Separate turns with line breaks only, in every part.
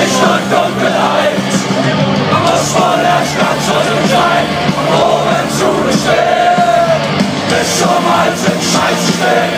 Licht und Dunkelheit. Aus der Stadt zu Sonnenschein, oben zu bestehen. Bis zum alten in Scheiß stehen.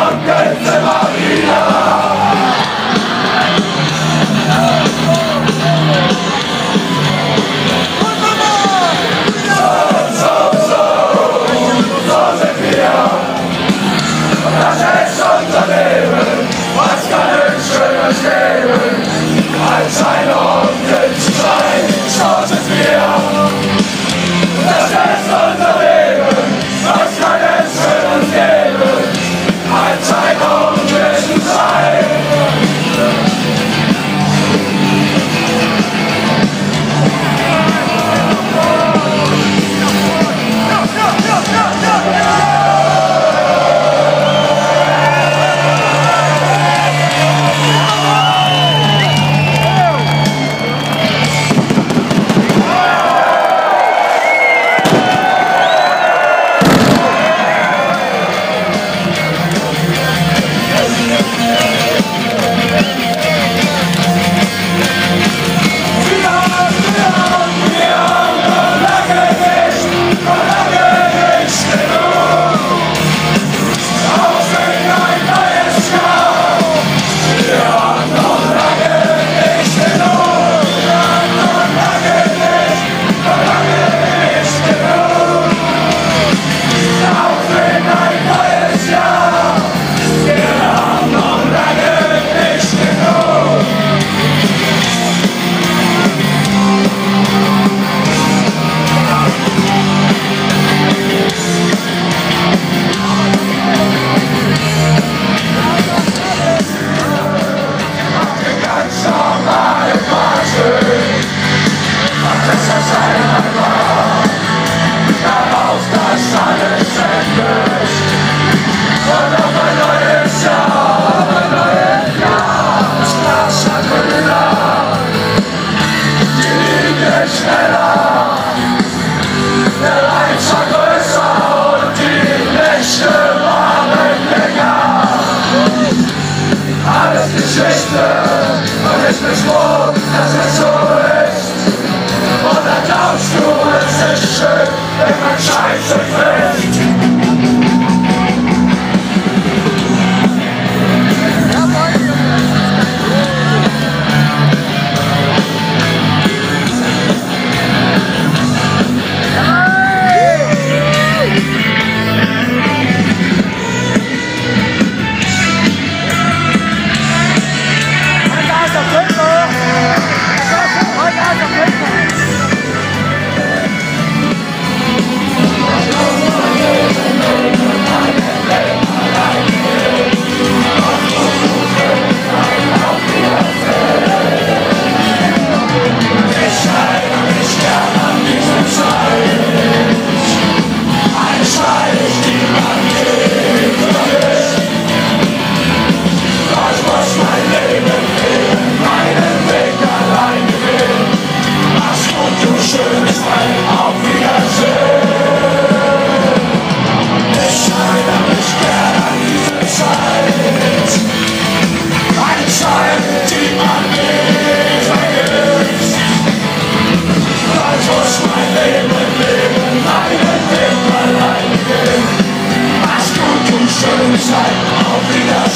als